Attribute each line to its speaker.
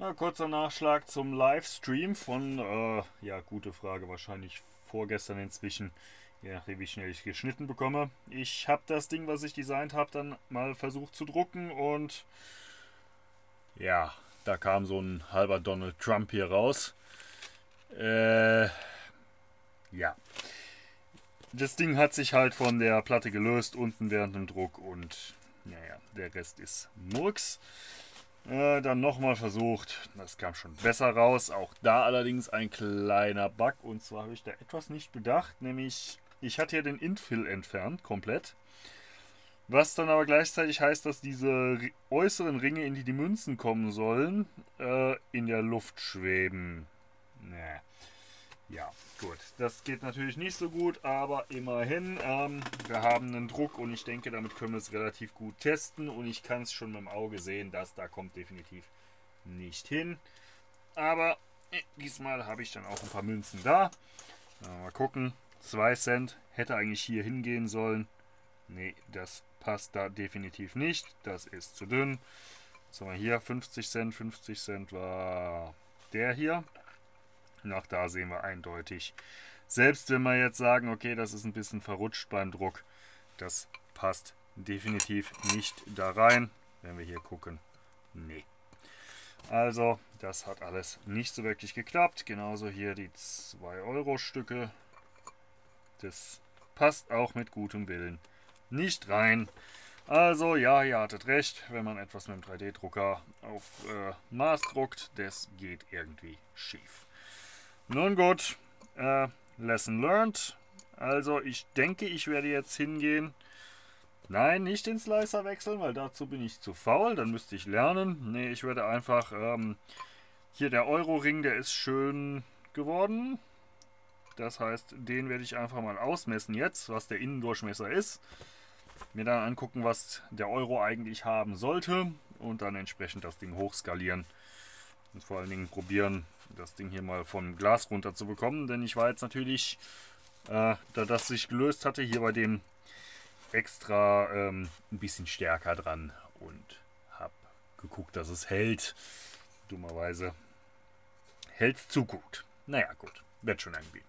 Speaker 1: Ja, kurzer Nachschlag zum Livestream von, äh, ja, gute Frage, wahrscheinlich vorgestern inzwischen, je nachdem wie schnell ich geschnitten bekomme. Ich habe das Ding, was ich designt habe, dann mal versucht zu drucken und ja, da kam so ein halber Donald Trump hier raus. Äh, ja. Das Ding hat sich halt von der Platte gelöst unten während dem Druck und naja, der Rest ist Murks. Äh, dann nochmal versucht. Das kam schon besser raus. Auch da allerdings ein kleiner Bug. Und zwar habe ich da etwas nicht bedacht. Nämlich, ich hatte ja den Infill entfernt, komplett. Was dann aber gleichzeitig heißt, dass diese äußeren Ringe, in die die Münzen kommen sollen, äh, in der Luft schweben. Nee. Gut. Das geht natürlich nicht so gut, aber immerhin. Ähm, wir haben einen Druck und ich denke, damit können wir es relativ gut testen. Und ich kann es schon mit dem Auge sehen, dass da kommt definitiv nicht hin. Aber äh, diesmal habe ich dann auch ein paar Münzen da. Mal gucken. 2 Cent hätte eigentlich hier hingehen sollen. Nee, das passt da definitiv nicht. Das ist zu dünn. Wir hier? 50 Cent. 50 Cent war der hier. Nach da sehen wir eindeutig. Selbst wenn wir jetzt sagen, okay, das ist ein bisschen verrutscht beim Druck, das passt definitiv nicht da rein. Wenn wir hier gucken, nee. Also, das hat alles nicht so wirklich geklappt. Genauso hier die 2-Euro-Stücke. Das passt auch mit gutem Willen nicht rein. Also, ja, ihr hattet recht, wenn man etwas mit dem 3D-Drucker auf äh, Maß druckt, das geht irgendwie schief. Nun gut, äh, Lesson learned. Also ich denke, ich werde jetzt hingehen. Nein, nicht den Slicer wechseln, weil dazu bin ich zu faul. Dann müsste ich lernen. Nee, ich werde einfach... Ähm, hier der Euro-Ring, der ist schön geworden. Das heißt, den werde ich einfach mal ausmessen jetzt, was der Innendurchmesser ist. Mir dann angucken, was der Euro eigentlich haben sollte. Und dann entsprechend das Ding hochskalieren. Und vor allen Dingen probieren, das Ding hier mal vom Glas runter zu bekommen. Denn ich war jetzt natürlich, äh, da das sich gelöst hatte, hier bei dem extra ähm, ein bisschen stärker dran und habe geguckt, dass es hält. Dummerweise hält es zu gut. Naja, gut, wird schon irgendwie.